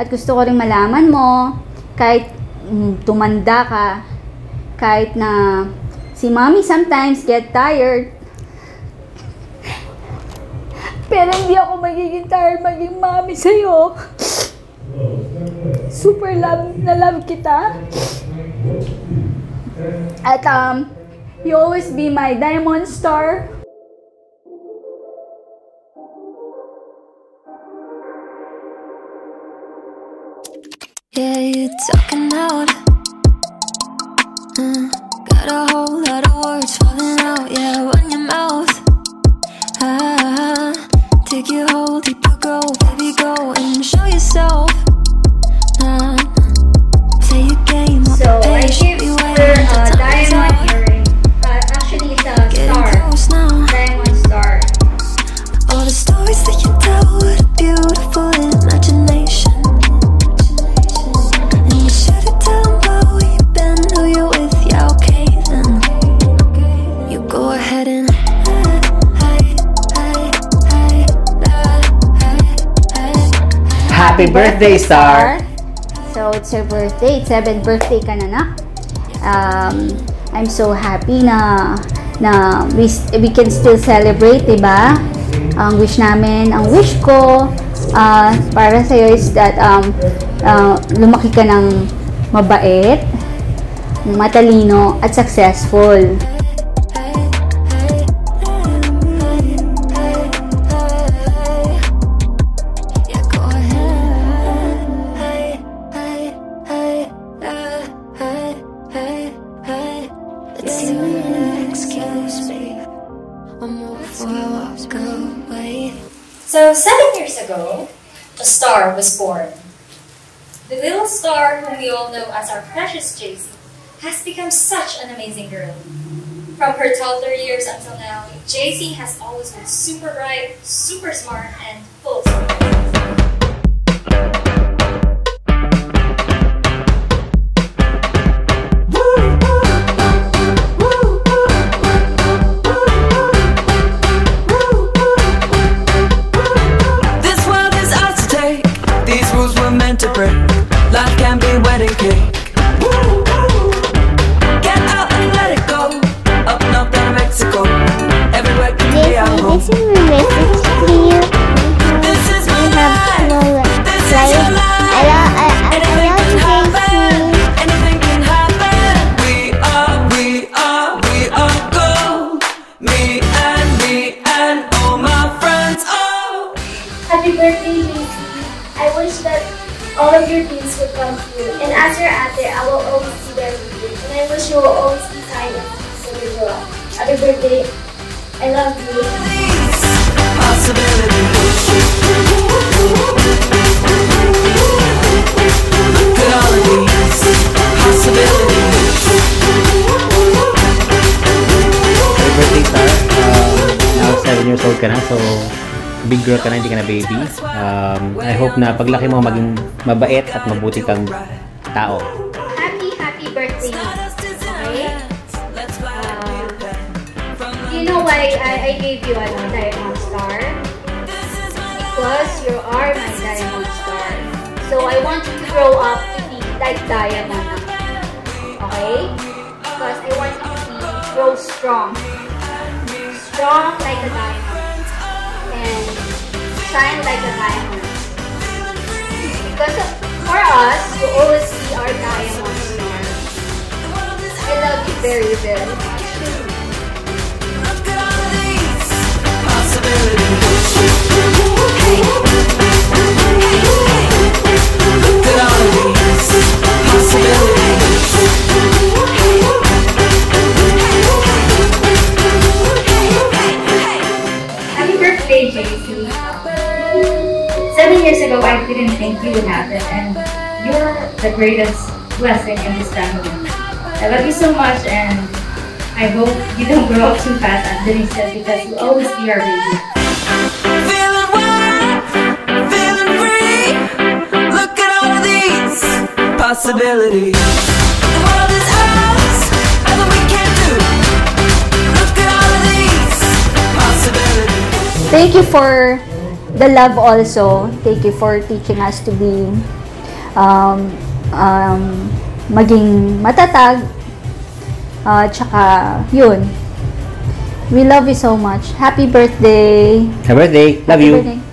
At gusto ko rin malaman mo, kahit mm, tumanda ka, kahit na si mommy sometimes get tired, pero hindi ako magiging tired maging mommy sa'yo. Super love na love kita. At um, you always be my diamond star. Yeah, you're talking out. Uh, got a whole lot of words falling out. Yeah, run your mouth. Ah, take you whole deeper go, baby, go and show yourself. Nah, Happy birthday, Star! So, it's her birthday. It's seventh birthday ka na, nak. Um, I'm so happy na na we, we can still celebrate, di ba? Ang wish namin, ang wish ko uh, para sa'yo is that um, uh, lumaki ka ng mabait, matalino, at successful. Walk away. So, seven years ago, a star was born. The little star whom we all know as our precious JC has become such an amazing girl. From her toddler years until now, JC has always been super bright, super smart, and full of birthday, JC. I wish that all of your dreams would come true. And as your ate, I will always be there with you. And I wish you will always be kind when you grow up. Happy birthday. I love you. At all of these possibilities. Happy birthday, Star. Um, now, 7 years old ka so big girl ka na, hindi ka na baby. Um, I hope na paglaki mo maging mabait at mabuti kang tao. Happy, happy birthday. Okay? Uh, you know why I, I gave you a diamond star? Because you are my diamond star. So I want you to grow up to be like diamond. Okay? Because I want you to be grow strong. Strong like a diamond. Shine like a diamond. Because for us, you always see our diamond star. I love you very, very Seven years ago, I didn't think you would happen, and you're the greatest blessing in this family. I love you so much, and I hope you don't grow up too fast, as Denise said, because you'll always be our baby. Feeling wild, feeling free. Look at all of these possibilities. The world is ours, nothing we can't do. Look at all of these possibilities. Thank you for the love also. Thank you for teaching us to be um, um, maging matatag. Uh, tsaka, yun. We love you so much. Happy birthday! Happy birthday. Love Happy you. birthday.